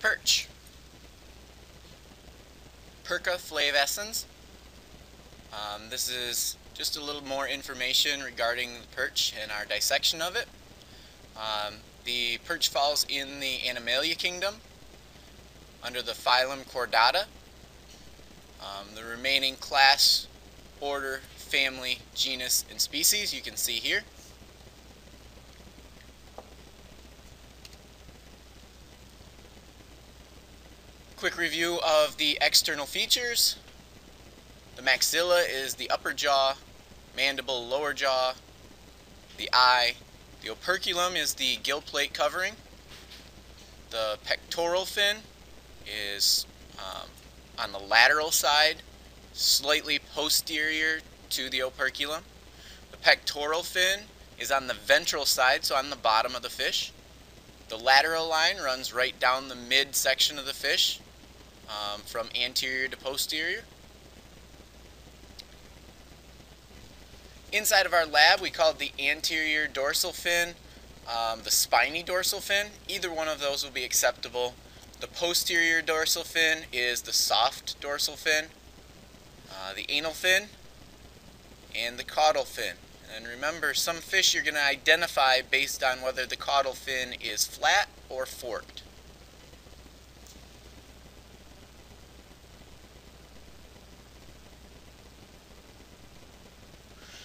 perch. Perca flavescens. Um, this is just a little more information regarding the perch and our dissection of it. Um, the perch falls in the Animalia kingdom under the phylum Chordata. Um, the remaining class, order, family, genus, and species you can see here. Quick review of the external features. The maxilla is the upper jaw, mandible lower jaw, the eye. The operculum is the gill plate covering. The pectoral fin is um, on the lateral side, slightly posterior to the operculum. The pectoral fin is on the ventral side, so on the bottom of the fish. The lateral line runs right down the mid section of the fish um, from anterior to posterior. Inside of our lab, we call it the anterior dorsal fin, um, the spiny dorsal fin. Either one of those will be acceptable. The posterior dorsal fin is the soft dorsal fin, uh, the anal fin, and the caudal fin. And remember, some fish you're going to identify based on whether the caudal fin is flat or forked.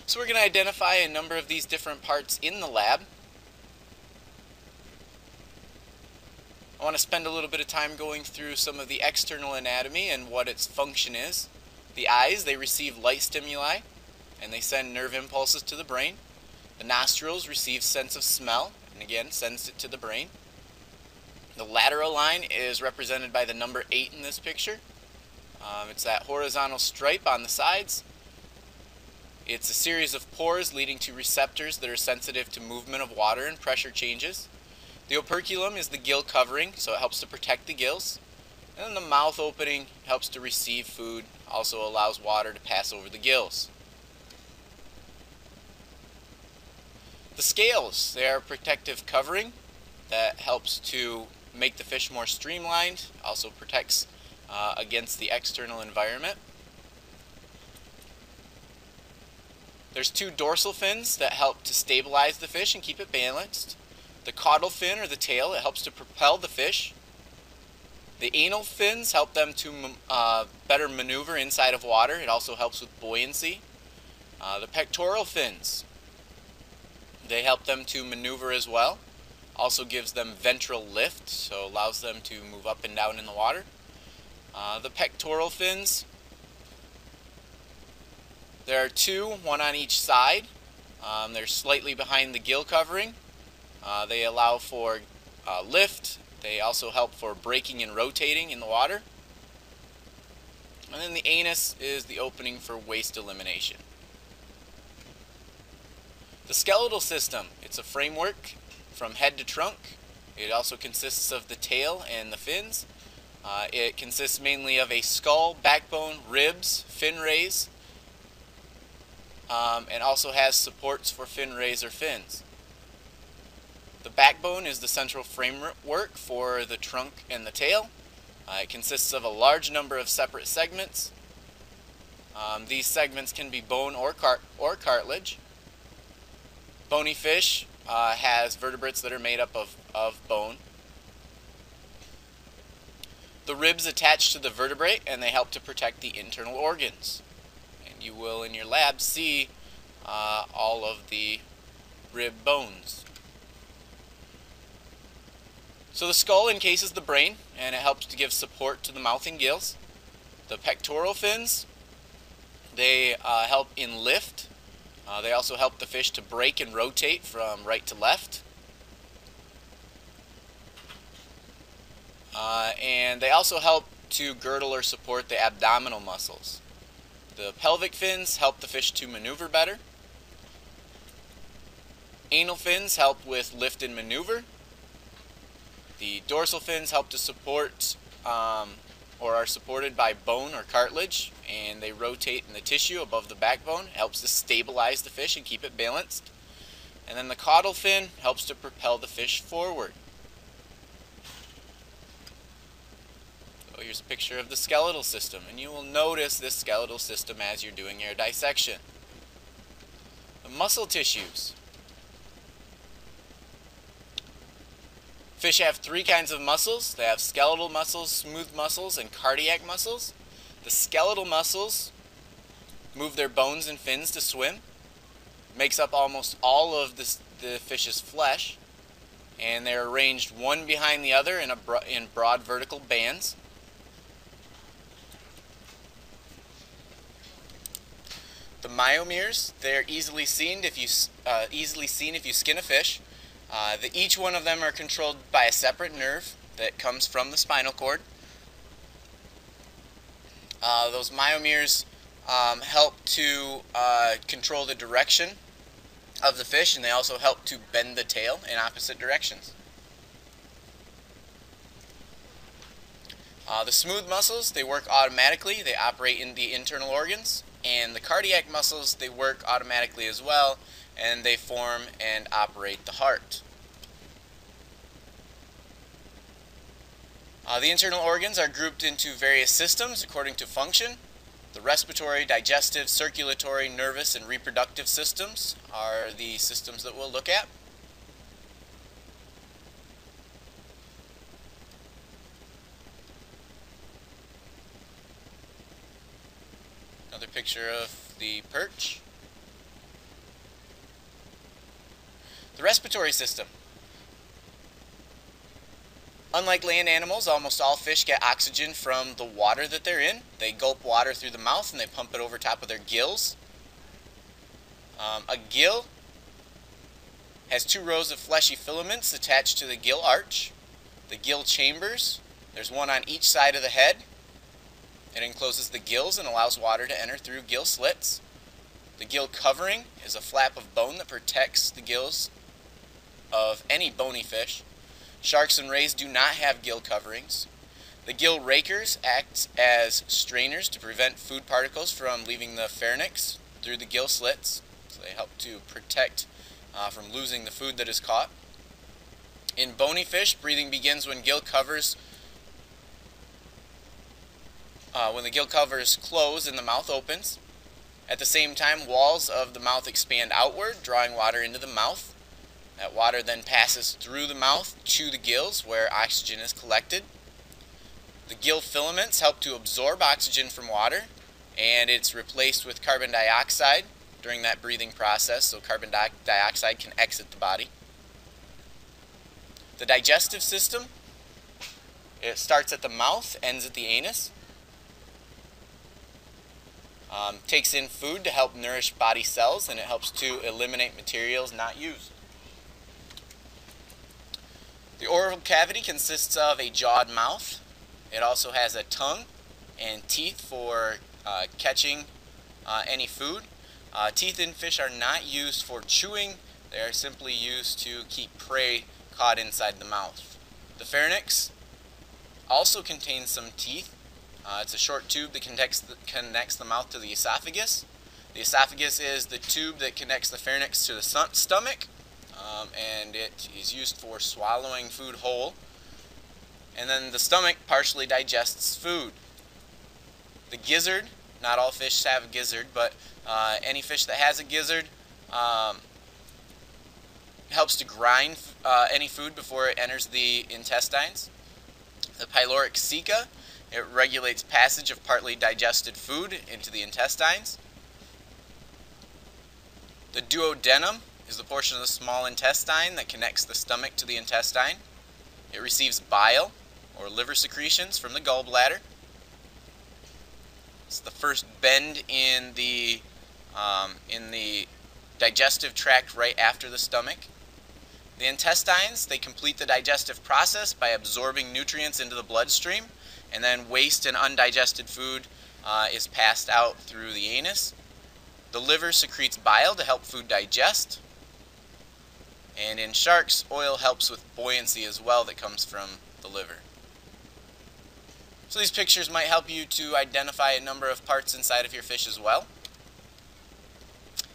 So we're going to identify a number of these different parts in the lab. I want to spend a little bit of time going through some of the external anatomy and what its function is. The eyes, they receive light stimuli and they send nerve impulses to the brain. The nostrils receive sense of smell and again sends it to the brain. The lateral line is represented by the number 8 in this picture. Um, it's that horizontal stripe on the sides it's a series of pores leading to receptors that are sensitive to movement of water and pressure changes. The operculum is the gill covering, so it helps to protect the gills. And then the mouth opening helps to receive food, also allows water to pass over the gills. The scales, they are a protective covering that helps to make the fish more streamlined, also protects uh, against the external environment. There's two dorsal fins that help to stabilize the fish and keep it balanced. The caudal fin or the tail, it helps to propel the fish. The anal fins help them to uh, better maneuver inside of water. It also helps with buoyancy. Uh, the pectoral fins, they help them to maneuver as well. Also gives them ventral lift, so allows them to move up and down in the water. Uh, the pectoral fins, there are two, one on each side. Um, they're slightly behind the gill covering. Uh, they allow for uh, lift. They also help for braking and rotating in the water. And then the anus is the opening for waste elimination. The skeletal system, it's a framework from head to trunk. It also consists of the tail and the fins. Uh, it consists mainly of a skull, backbone, ribs, fin rays, um, and also has supports for fin rays or fins. The backbone is the central framework for the trunk and the tail. Uh, it consists of a large number of separate segments. Um, these segments can be bone or, car or cartilage. Bony fish uh, has vertebrates that are made up of, of bone. The ribs attach to the vertebrae and they help to protect the internal organs you will in your lab see uh, all of the rib bones. So the skull encases the brain and it helps to give support to the mouth and gills. The pectoral fins, they uh, help in lift. Uh, they also help the fish to brake and rotate from right to left. Uh, and they also help to girdle or support the abdominal muscles. The pelvic fins help the fish to maneuver better. Anal fins help with lift and maneuver. The dorsal fins help to support um, or are supported by bone or cartilage and they rotate in the tissue above the backbone. It helps to stabilize the fish and keep it balanced. And then the caudal fin helps to propel the fish forward. So here's a picture of the skeletal system, and you will notice this skeletal system as you're doing your dissection. The muscle tissues. Fish have three kinds of muscles. They have skeletal muscles, smooth muscles, and cardiac muscles. The skeletal muscles move their bones and fins to swim. Makes up almost all of the, the fish's flesh. And they're arranged one behind the other in, a bro in broad vertical bands. The myomeres, they're easily seen if you uh, easily seen if you skin a fish. Uh, the, each one of them are controlled by a separate nerve that comes from the spinal cord. Uh, those myomeres um, help to uh, control the direction of the fish and they also help to bend the tail in opposite directions. Uh, the smooth muscles, they work automatically. They operate in the internal organs. And the cardiac muscles, they work automatically as well, and they form and operate the heart. Uh, the internal organs are grouped into various systems according to function. The respiratory, digestive, circulatory, nervous, and reproductive systems are the systems that we'll look at. Another picture of the perch. The respiratory system. Unlike land animals, almost all fish get oxygen from the water that they're in. They gulp water through the mouth and they pump it over top of their gills. Um, a gill has two rows of fleshy filaments attached to the gill arch. The gill chambers, there's one on each side of the head, it encloses the gills and allows water to enter through gill slits. The gill covering is a flap of bone that protects the gills of any bony fish. Sharks and rays do not have gill coverings. The gill rakers act as strainers to prevent food particles from leaving the pharynx through the gill slits. So they help to protect uh, from losing the food that is caught. In bony fish, breathing begins when gill covers uh, when the gill covers close and the mouth opens. At the same time, walls of the mouth expand outward, drawing water into the mouth. That water then passes through the mouth to the gills where oxygen is collected. The gill filaments help to absorb oxygen from water and it's replaced with carbon dioxide during that breathing process so carbon di dioxide can exit the body. The digestive system, it starts at the mouth, ends at the anus. Um, takes in food to help nourish body cells and it helps to eliminate materials not used. The oral cavity consists of a jawed mouth. It also has a tongue and teeth for uh, catching uh, any food. Uh, teeth in fish are not used for chewing. They are simply used to keep prey caught inside the mouth. The pharynx also contains some teeth uh, it's a short tube that connects the, connects the mouth to the esophagus. The esophagus is the tube that connects the pharynx to the stomach, um, and it is used for swallowing food whole. And then the stomach partially digests food. The gizzard, not all fish have a gizzard, but uh, any fish that has a gizzard um, helps to grind uh, any food before it enters the intestines. The pyloric ceca it regulates passage of partly digested food into the intestines. The duodenum is the portion of the small intestine that connects the stomach to the intestine. It receives bile or liver secretions from the gallbladder. It's the first bend in the um, in the digestive tract right after the stomach. The intestines, they complete the digestive process by absorbing nutrients into the bloodstream and then waste and undigested food uh, is passed out through the anus. The liver secretes bile to help food digest. And in sharks, oil helps with buoyancy as well that comes from the liver. So these pictures might help you to identify a number of parts inside of your fish as well.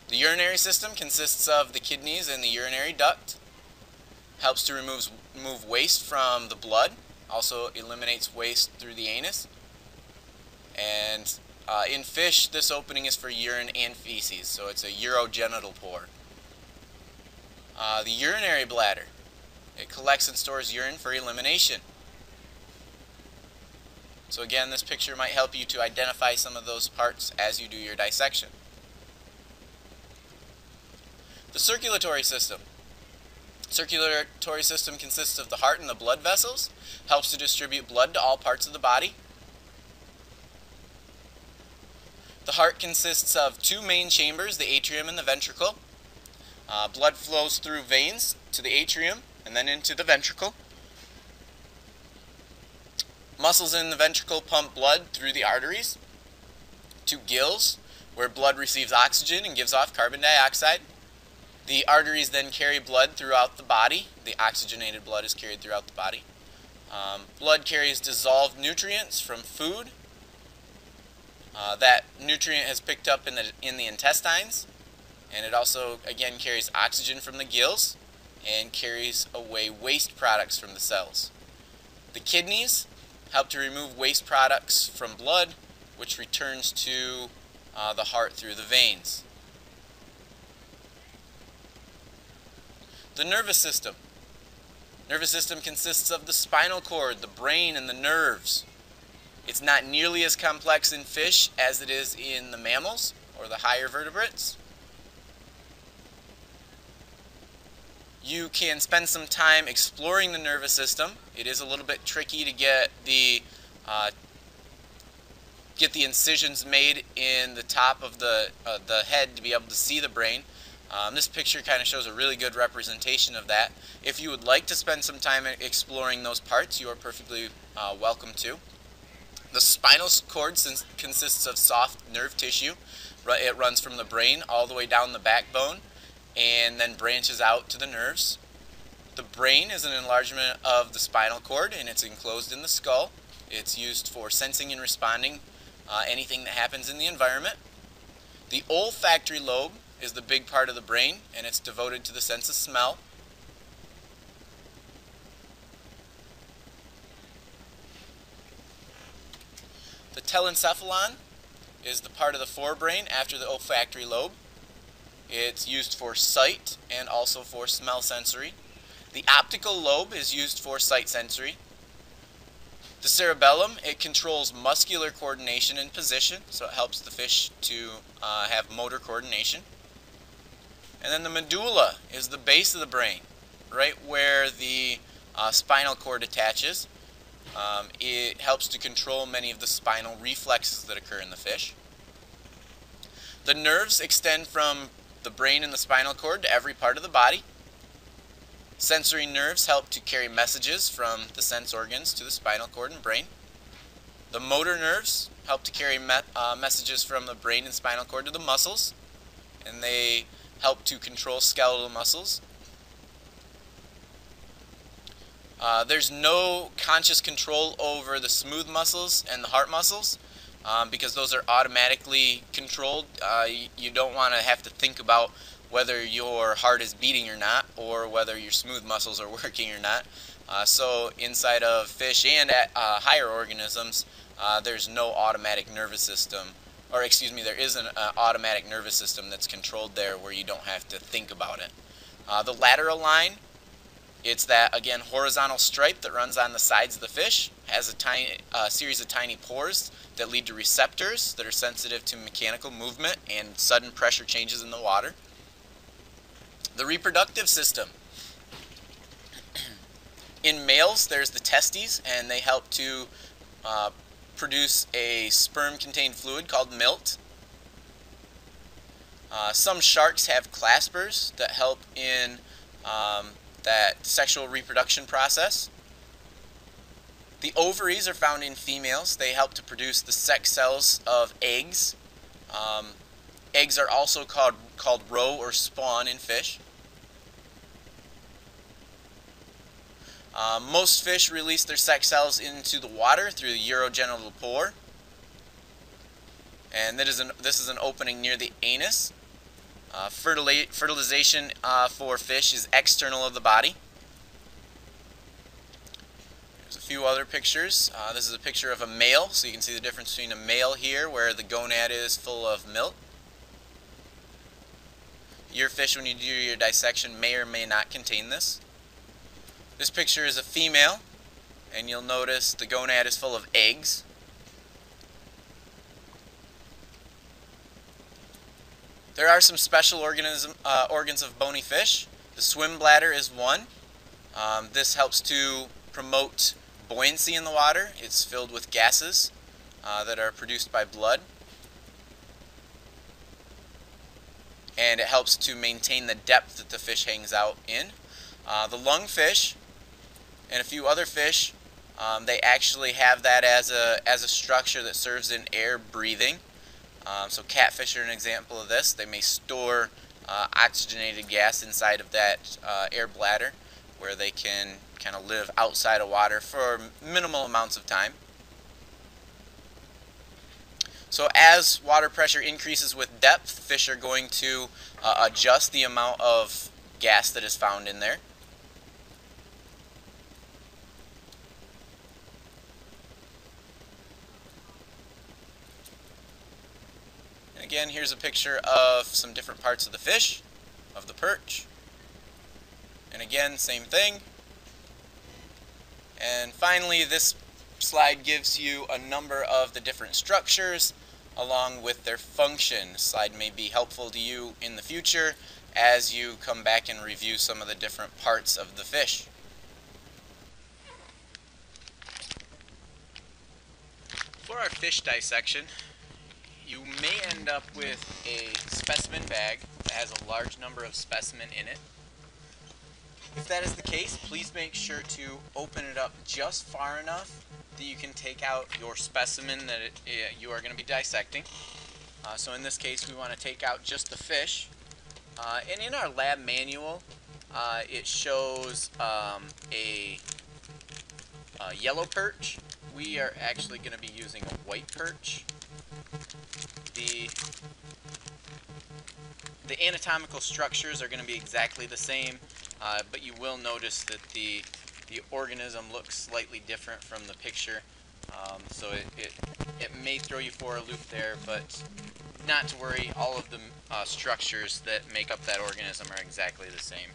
The urinary system consists of the kidneys and the urinary duct. Helps to remove, remove waste from the blood also eliminates waste through the anus. And uh, in fish, this opening is for urine and feces, so it's a urogenital pore. Uh, the urinary bladder. It collects and stores urine for elimination. So again, this picture might help you to identify some of those parts as you do your dissection. The circulatory system. Circulatory system consists of the heart and the blood vessels, helps to distribute blood to all parts of the body. The heart consists of two main chambers, the atrium and the ventricle. Uh, blood flows through veins to the atrium and then into the ventricle. Muscles in the ventricle pump blood through the arteries to gills, where blood receives oxygen and gives off carbon dioxide. The arteries then carry blood throughout the body. The oxygenated blood is carried throughout the body. Um, blood carries dissolved nutrients from food. Uh, that nutrient has picked up in the, in the intestines. And it also, again, carries oxygen from the gills and carries away waste products from the cells. The kidneys help to remove waste products from blood, which returns to uh, the heart through the veins. The nervous system. Nervous system consists of the spinal cord, the brain, and the nerves. It's not nearly as complex in fish as it is in the mammals or the higher vertebrates. you can spend some time exploring the nervous system. It is a little bit tricky to get the uh, get the incisions made in the top of the uh, the head to be able to see the brain. Um, this picture kind of shows a really good representation of that. If you would like to spend some time exploring those parts, you are perfectly uh, welcome to. The spinal cord consists of soft nerve tissue. It runs from the brain all the way down the backbone and then branches out to the nerves. The brain is an enlargement of the spinal cord and it's enclosed in the skull. It's used for sensing and responding uh, anything that happens in the environment. The olfactory lobe is the big part of the brain and it's devoted to the sense of smell. The telencephalon is the part of the forebrain after the olfactory lobe. It's used for sight and also for smell sensory. The optical lobe is used for sight sensory. The cerebellum, it controls muscular coordination and position, so it helps the fish to uh, have motor coordination. And then the medulla is the base of the brain, right where the uh, spinal cord attaches. Um, it helps to control many of the spinal reflexes that occur in the fish. The nerves extend from the brain and the spinal cord to every part of the body. Sensory nerves help to carry messages from the sense organs to the spinal cord and brain. The motor nerves help to carry me uh, messages from the brain and spinal cord to the muscles, and they help to control skeletal muscles. Uh, there's no conscious control over the smooth muscles and the heart muscles um, because those are automatically controlled. Uh, you, don't want to have to think about whether your heart is beating or not, or whether your smooth muscles are working or not. Uh, so inside of fish and at, uh, higher organisms, uh, there's no automatic nervous system, or excuse me, there is an uh, automatic nervous system that's controlled there where you don't have to think about it. Uh, the lateral line it's that, again, horizontal stripe that runs on the sides of the fish, has a tiny uh, series of tiny pores that lead to receptors that are sensitive to mechanical movement and sudden pressure changes in the water. The reproductive system. in males, there's the testes, and they help to uh, produce a sperm-contained fluid called milt. Uh, some sharks have claspers that help in um, that sexual reproduction process. The ovaries are found in females. They help to produce the sex cells of eggs. Um, eggs are also called, called roe or spawn in fish. Uh, most fish release their sex cells into the water through the urogenital pore. And an, this is an opening near the anus. Uh, fertilization uh, for fish is external of the body. There's a few other pictures. Uh, this is a picture of a male, so you can see the difference between a male here, where the gonad is full of milt. Your fish, when you do your dissection, may or may not contain this. This picture is a female, and you'll notice the gonad is full of eggs. There are some special organism, uh, organs of bony fish. The swim bladder is one. Um, this helps to promote buoyancy in the water. It's filled with gases uh, that are produced by blood. And it helps to maintain the depth that the fish hangs out in. Uh, the lungfish and a few other fish, um, they actually have that as a, as a structure that serves in air breathing. Um, so catfish are an example of this. They may store uh, oxygenated gas inside of that uh, air bladder where they can kind of live outside of water for minimal amounts of time. So as water pressure increases with depth, fish are going to uh, adjust the amount of gas that is found in there. Again, here's a picture of some different parts of the fish, of the perch. And again, same thing. And finally, this slide gives you a number of the different structures along with their function. This slide may be helpful to you in the future as you come back and review some of the different parts of the fish. For our fish dissection, you may end up with a specimen bag that has a large number of specimen in it. If that is the case, please make sure to open it up just far enough that you can take out your specimen that it, uh, you are going to be dissecting. Uh, so in this case, we want to take out just the fish. Uh, and in our lab manual, uh, it shows um, a, a yellow perch. We are actually going to be using a white perch. The the anatomical structures are going to be exactly the same. Uh, but you will notice that the, the organism looks slightly different from the picture. Um, so it, it, it may throw you for a loop there, but not to worry, all of the uh, structures that make up that organism are exactly the same.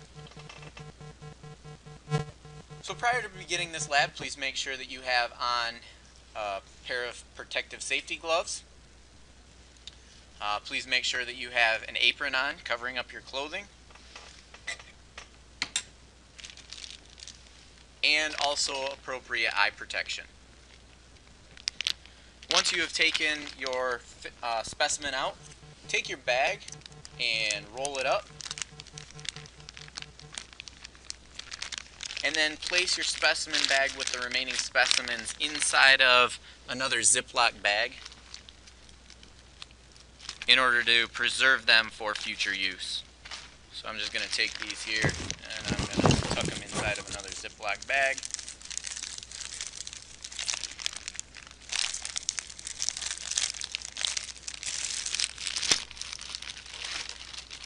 So prior to beginning this lab, please make sure that you have on a pair of protective safety gloves. Uh, please make sure that you have an apron on covering up your clothing. and also appropriate eye protection. Once you have taken your uh, specimen out, take your bag and roll it up. And then place your specimen bag with the remaining specimens inside of another Ziploc bag in order to preserve them for future use. So I'm just going to take these here and I'm going to tuck them inside of another Ziploc bag.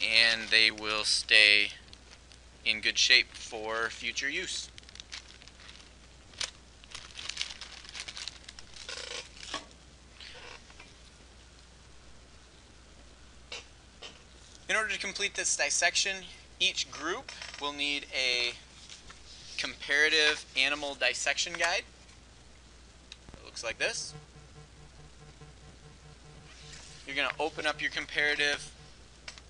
And they will stay in good shape for future use. Complete this dissection, each group will need a comparative animal dissection guide. It looks like this. You're going to open up your comparative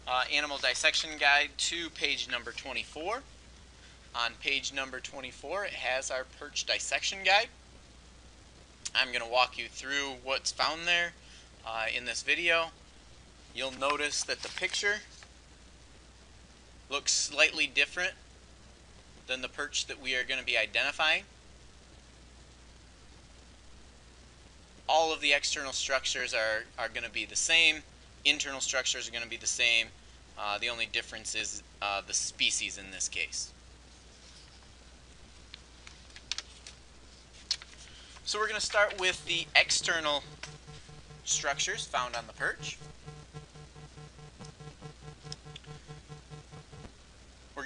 uh, animal dissection guide to page number 24. On page number 24 it has our perch dissection guide. I'm going to walk you through what's found there uh, in this video. You'll notice that the picture looks slightly different than the perch that we are going to be identifying. All of the external structures are, are going to be the same. Internal structures are going to be the same. Uh, the only difference is uh, the species in this case. So we're going to start with the external structures found on the perch.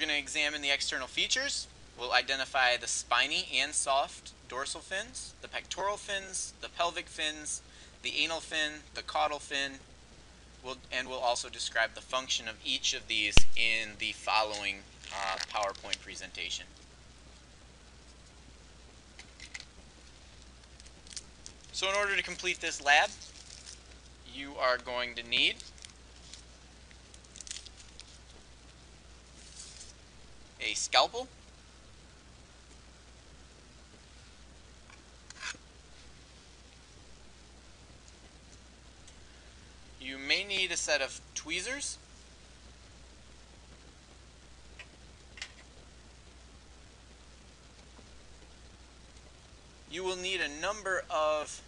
Going to examine the external features. We'll identify the spiny and soft dorsal fins, the pectoral fins, the pelvic fins, the anal fin, the caudal fin, we'll, and we'll also describe the function of each of these in the following uh, PowerPoint presentation. So in order to complete this lab, you are going to need a scalpel, You may need a set of tweezers. You will need a number of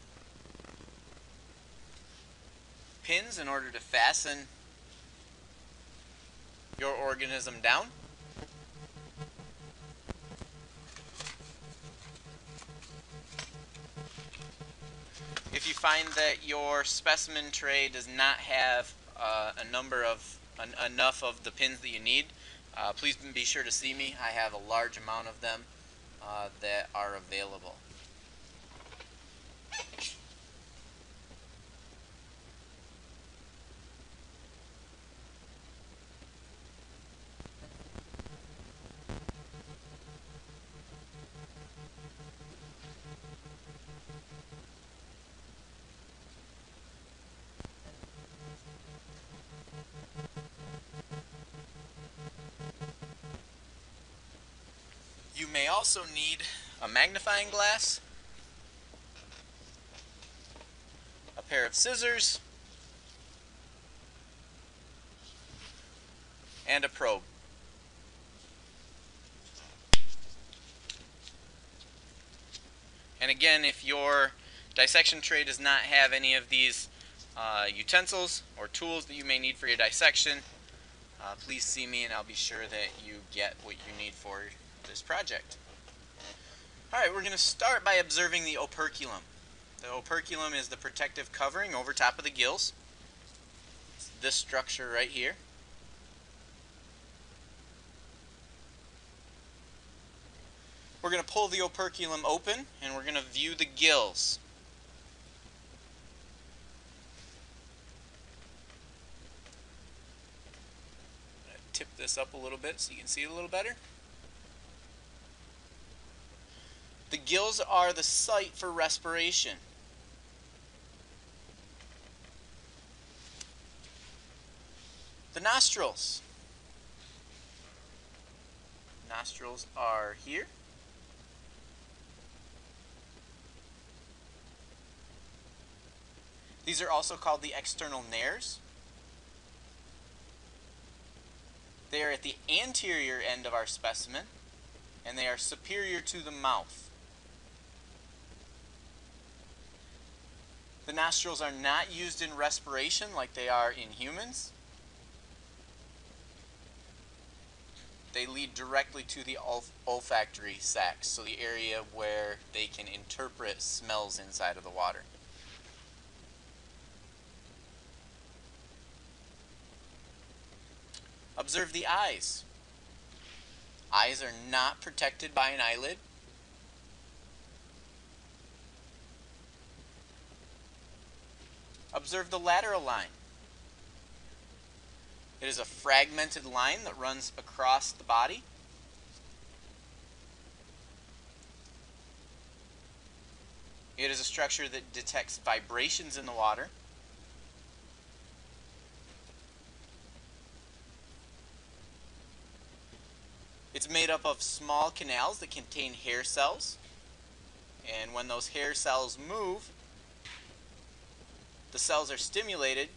pins in order to fasten your organism down. If you find that your specimen tray does not have uh, a number of enough of the pins that you need, uh, please be sure to see me. I have a large amount of them uh, that are available. May also need a magnifying glass, a pair of scissors, and a probe. And again, if your dissection tray does not have any of these uh, utensils or tools that you may need for your dissection, uh, please see me and I'll be sure that you get what you need for this project. Alright, we're going to start by observing the operculum. The operculum is the protective covering over top of the gills. It's this structure right here. We're going to pull the operculum open and we're going to view the gills. tip this up a little bit so you can see it a little better. The gills are the site for respiration. The nostrils. Nostrils are here. These are also called the external nares. They are at the anterior end of our specimen, and they are superior to the mouth. The nostrils are not used in respiration like they are in humans. They lead directly to the olf olfactory sacs, so the area where they can interpret smells inside of the water. Observe the eyes. Eyes are not protected by an eyelid. Observe the lateral line. It is a fragmented line that runs across the body. It is a structure that detects vibrations in the water. It's made up of small canals that contain hair cells. And when those hair cells move, the cells are stimulated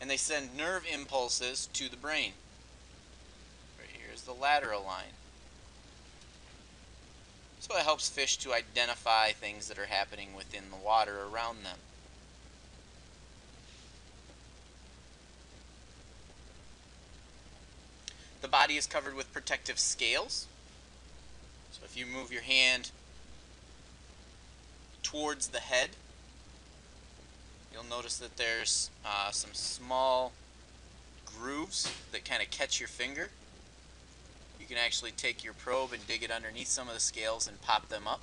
and they send nerve impulses to the brain. Right here is the lateral line. So it helps fish to identify things that are happening within the water around them. The body is covered with protective scales. So if you move your hand towards the head, you'll notice that there's uh, some small grooves that kind of catch your finger. You can actually take your probe and dig it underneath some of the scales and pop them up.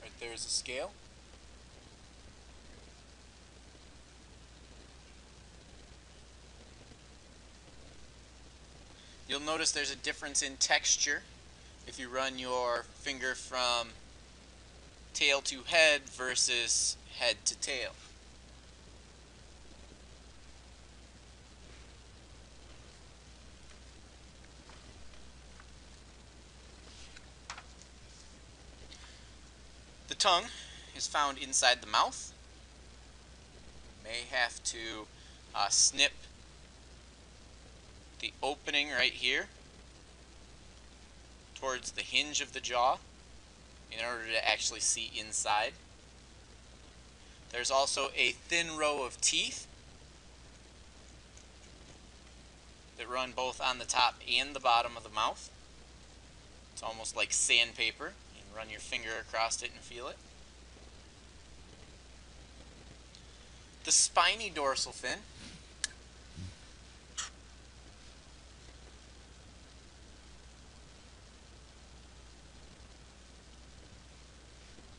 Right there is a scale. Notice there's a difference in texture if you run your finger from tail to head versus head to tail. The tongue is found inside the mouth. May have to uh, snip the opening right here towards the hinge of the jaw in order to actually see inside. There's also a thin row of teeth that run both on the top and the bottom of the mouth. It's almost like sandpaper. You can run your finger across it and feel it. The spiny dorsal fin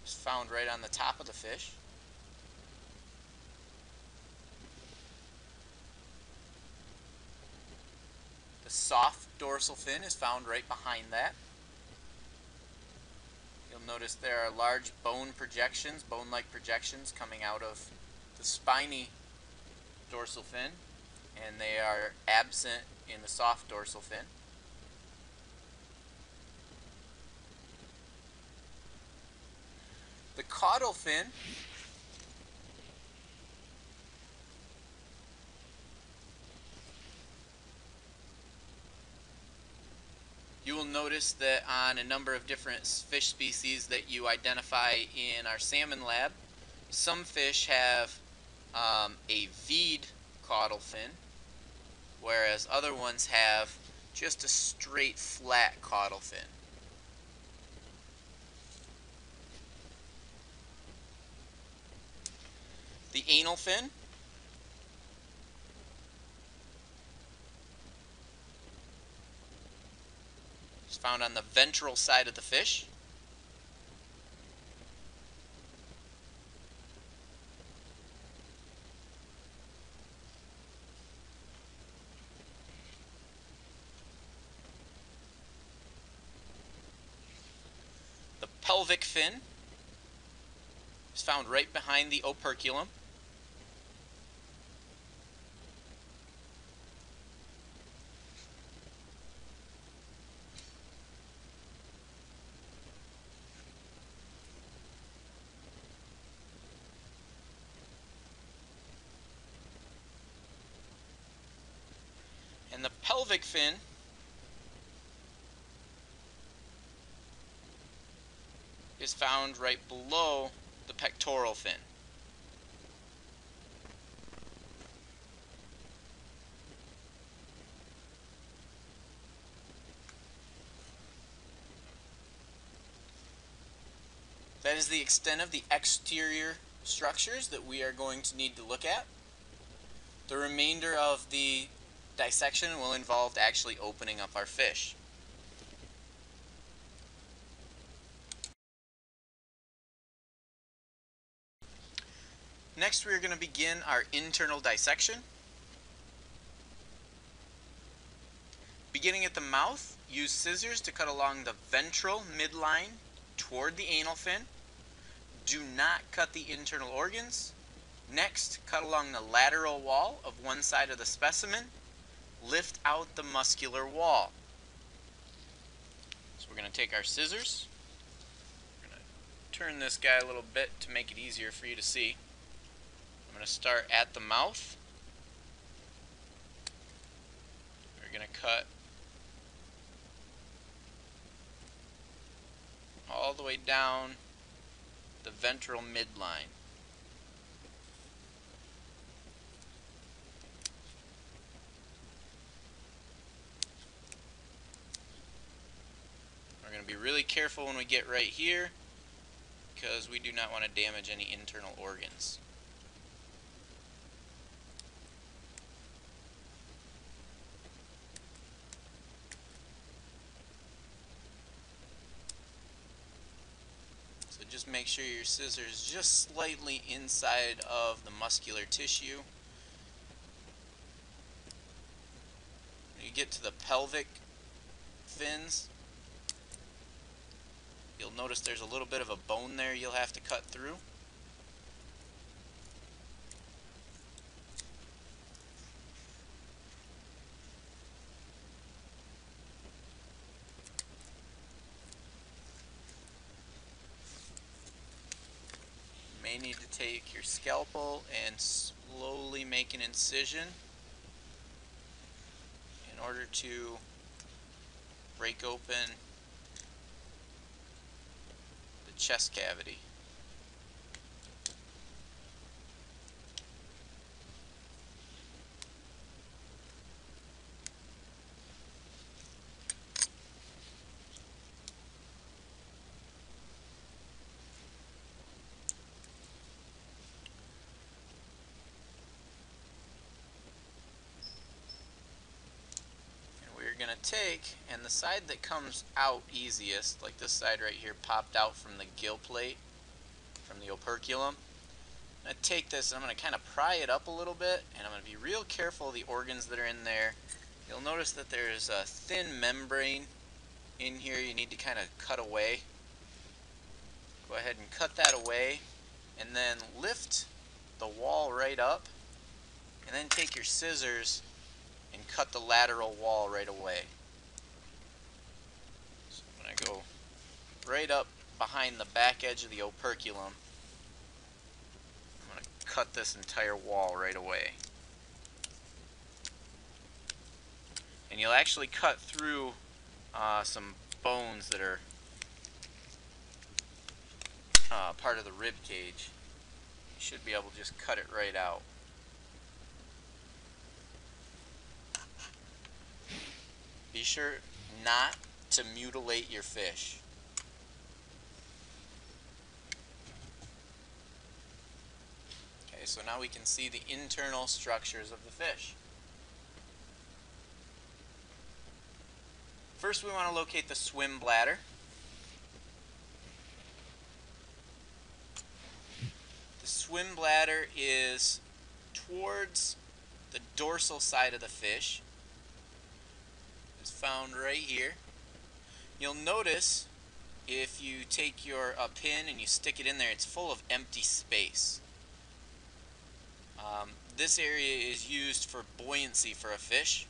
is found right on the top of the fish. The soft dorsal fin is found right behind that. You'll notice there are large bone projections, bone-like projections coming out of the spiny dorsal fin, and they are absent in the soft dorsal fin. The caudal fin you will notice that on a number of different fish species that you identify in our salmon lab, some fish have um, a V'd caudal fin, whereas other ones have just a straight flat caudal fin. The anal fin is found on the ventral side of the fish. The pelvic fin is found right behind the operculum. And the pelvic fin is found right below the pectoral fin. That is the extent of the exterior structures that we are going to need to look at. The remainder of the dissection will involve actually opening up our fish. Next we are going to begin our internal dissection. Beginning at the mouth, use scissors to cut along the ventral midline toward the anal fin. Do not cut the internal organs. Next, cut along the lateral wall of one side of the specimen. Lift out the muscular wall. So we're going to take our scissors. We're going to turn this guy a little bit to make it easier for you to see. I'm going to start at the mouth. We're going to cut all the way down the ventral midline. We're going to be really careful when we get right here because we do not want to damage any internal organs. So just make sure your scissors just slightly inside of the muscular tissue. When you get to the pelvic fins, you'll notice there's a little bit of a bone there you'll have to cut through. may need to take your scalpel and slowly make an incision in order to break open the chest cavity. going take, and the side that comes out easiest, like this side right here popped out from the gill plate, from the operculum, I'm going to take this and I'm going to kind of pry it up a little bit, and I'm going to be real careful of the organs that are in there. You'll notice that there's a thin membrane in here you need to kind of cut away. Go ahead and cut that away, and then lift the wall right up, and then take your scissors and cut the lateral wall right away. So I'm going to go right up behind the back edge of the operculum. I'm going to cut this entire wall right away. And you'll actually cut through uh, some bones that are uh, part of the rib cage. You should be able to just cut it right out. Be sure not to mutilate your fish. Okay, so now we can see the internal structures of the fish. First we want to locate the swim bladder. The swim bladder is towards the dorsal side of the fish found right here. You'll notice if you take your uh, pin and you stick it in there, it's full of empty space. Um, this area is used for buoyancy for a fish.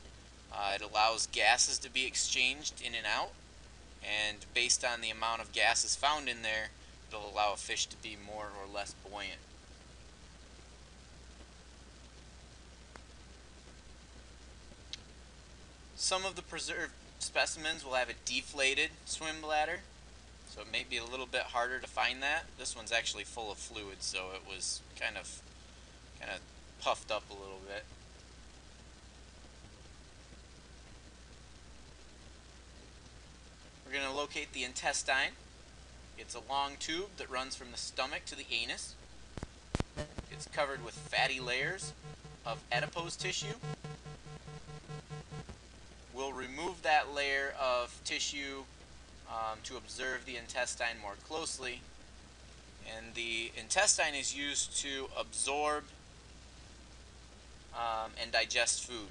Uh, it allows gases to be exchanged in and out, and based on the amount of gases found in there, it'll allow a fish to be more or less buoyant. Some of the preserved specimens will have a deflated swim bladder, so it may be a little bit harder to find that. This one's actually full of fluid, so it was kind of kind of puffed up a little bit. We're going to locate the intestine. It's a long tube that runs from the stomach to the anus. It's covered with fatty layers of adipose tissue We'll remove that layer of tissue um, to observe the intestine more closely. And the intestine is used to absorb um, and digest food.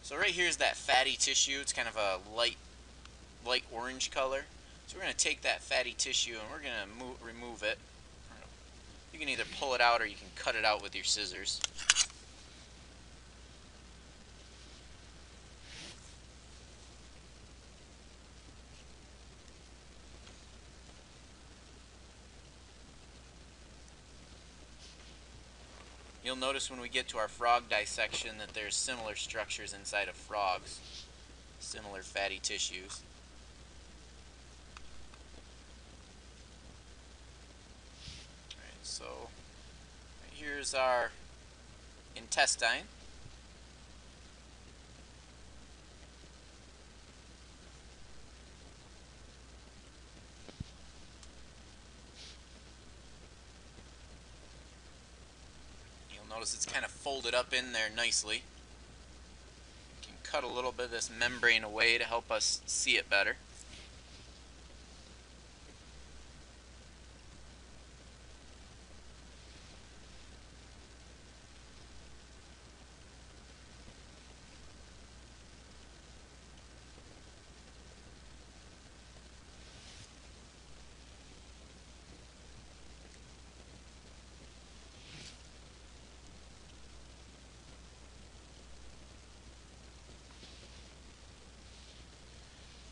So right here is that fatty tissue. It's kind of a light, light orange color. So we're going to take that fatty tissue and we're going to remove it. You can either pull it out or you can cut it out with your scissors. You'll notice when we get to our frog dissection that there's similar structures inside of frogs, similar fatty tissues. So here's our intestine. It's kind of folded up in there nicely. You can cut a little bit of this membrane away to help us see it better.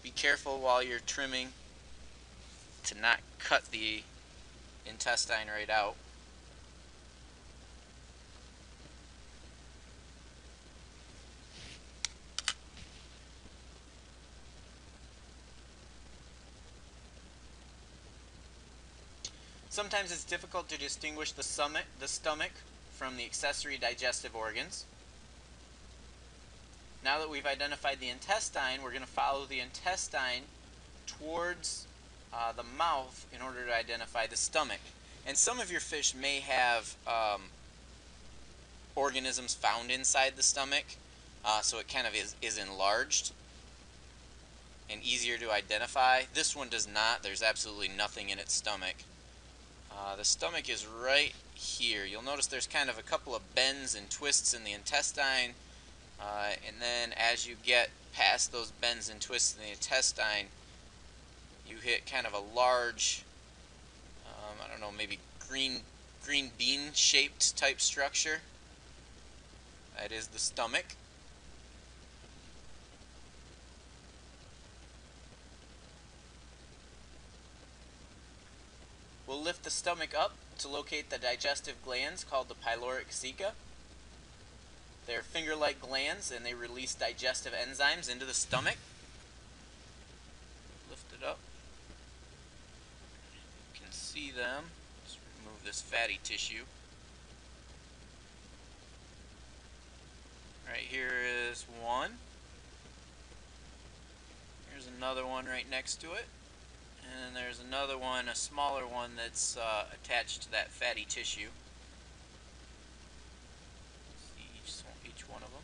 Be careful while you're trimming to not cut the intestine right out. Sometimes it's difficult to distinguish the stomach, the stomach from the accessory digestive organs. Now that we've identified the intestine, we're going to follow the intestine towards uh, the mouth in order to identify the stomach. And some of your fish may have um, organisms found inside the stomach, uh, so it kind of is, is enlarged and easier to identify. This one does not. There's absolutely nothing in its stomach. Uh, the stomach is right here. You'll notice there's kind of a couple of bends and twists in the intestine. Uh, and then as you get past those bends and twists in the intestine, you hit kind of a large, um, I don't know, maybe green, green bean shaped type structure. That is the stomach. We'll lift the stomach up to locate the digestive glands called the pyloric ceca. They're finger-like glands and they release digestive enzymes into the stomach. Lift it up. You can see them. Let's remove this fatty tissue. Right here is one. Here's another one right next to it. And then there's another one, a smaller one that's uh, attached to that fatty tissue. See each, each one of them.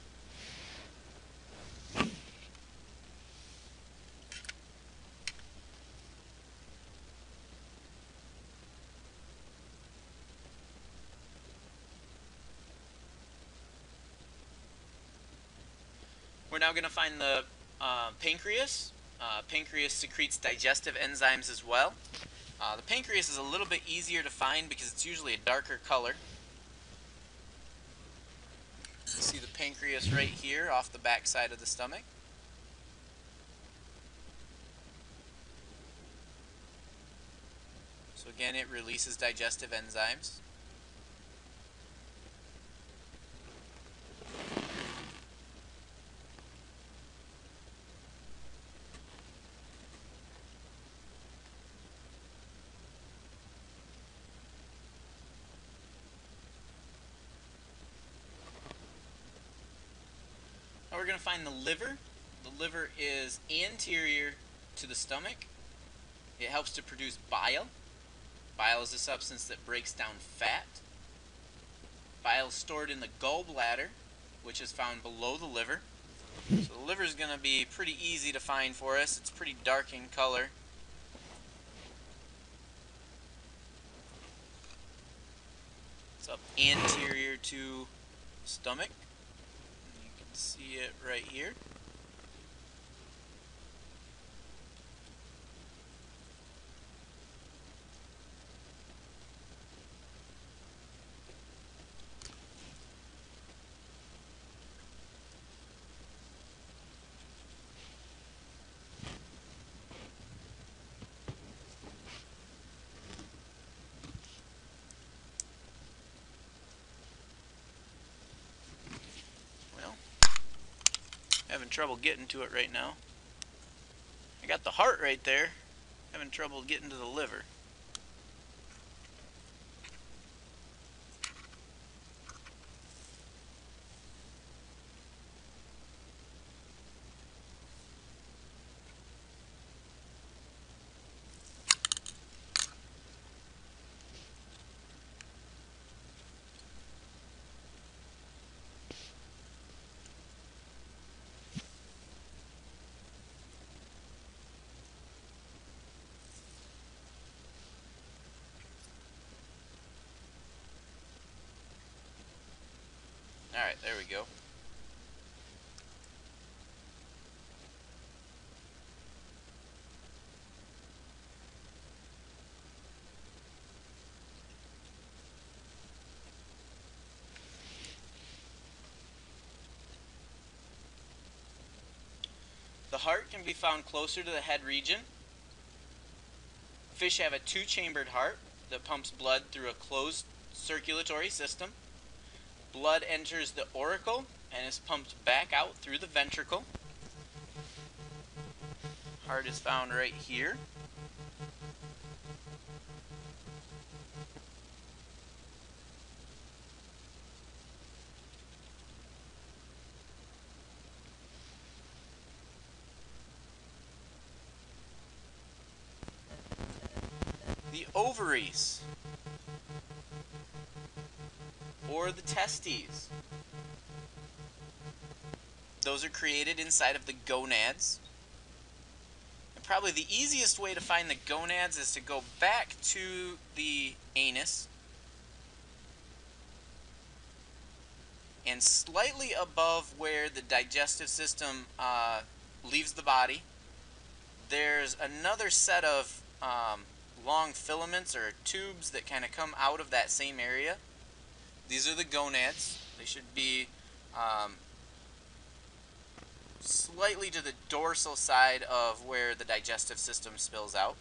We're now going to find the uh, pancreas. Uh, pancreas secretes digestive enzymes as well. Uh, the pancreas is a little bit easier to find because it's usually a darker color. You see the pancreas right here off the back side of the stomach. So again, it releases digestive enzymes. we're going to find the liver. The liver is anterior to the stomach. It helps to produce bile. Bile is a substance that breaks down fat. Bile is stored in the gallbladder, which is found below the liver. So the liver is going to be pretty easy to find for us. It's pretty dark in color. It's up anterior to stomach see it right here. Having trouble getting to it right now. I got the heart right there. Having trouble getting to the liver. Alright, there we go. The heart can be found closer to the head region. Fish have a two-chambered heart that pumps blood through a closed circulatory system. Blood enters the auricle and is pumped back out through the ventricle. Heart is found right here. the ovaries or the testes. Those are created inside of the gonads. And probably the easiest way to find the gonads is to go back to the anus and slightly above where the digestive system uh, leaves the body, there's another set of um, long filaments or tubes that kind of come out of that same area. These are the gonads. They should be um, slightly to the dorsal side of where the digestive system spills out.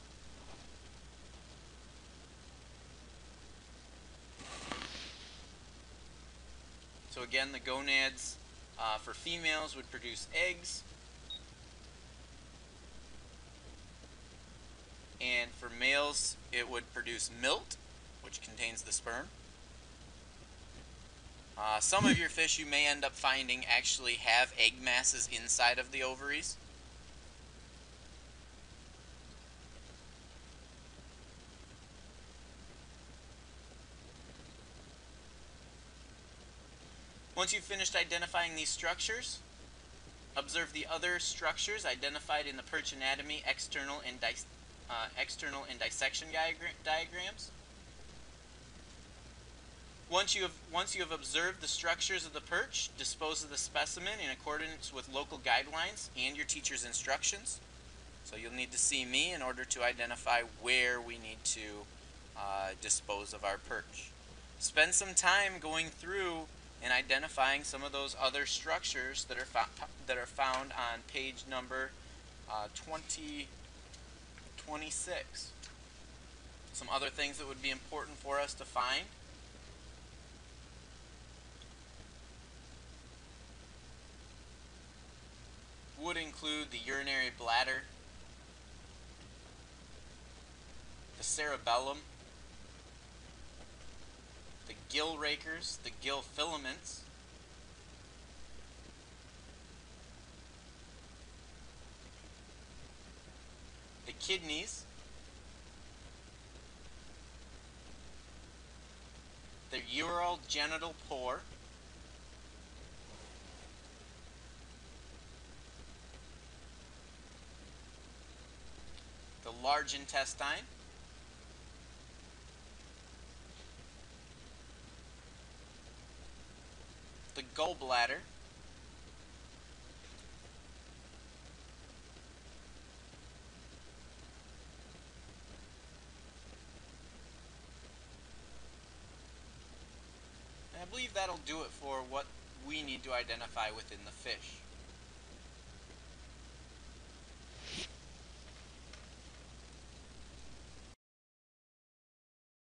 So again, the gonads uh, for females would produce eggs. And for males, it would produce milt, which contains the sperm. Uh, some of your fish you may end up finding actually have egg masses inside of the ovaries. Once you've finished identifying these structures, observe the other structures identified in the perch anatomy, external and uh, external and dissection diagrams. Once you have once you have observed the structures of the perch, dispose of the specimen in accordance with local guidelines and your teacher's instructions. So you'll need to see me in order to identify where we need to uh, dispose of our perch. Spend some time going through and identifying some of those other structures that are that are found on page number uh, 20. 26. Some other things that would be important for us to find. Would include the urinary bladder, the cerebellum, the gill rakers, the gill filaments, the kidneys, the urogenital pore, the large intestine, the gallbladder, And I believe that'll do it for what we need to identify within the fish.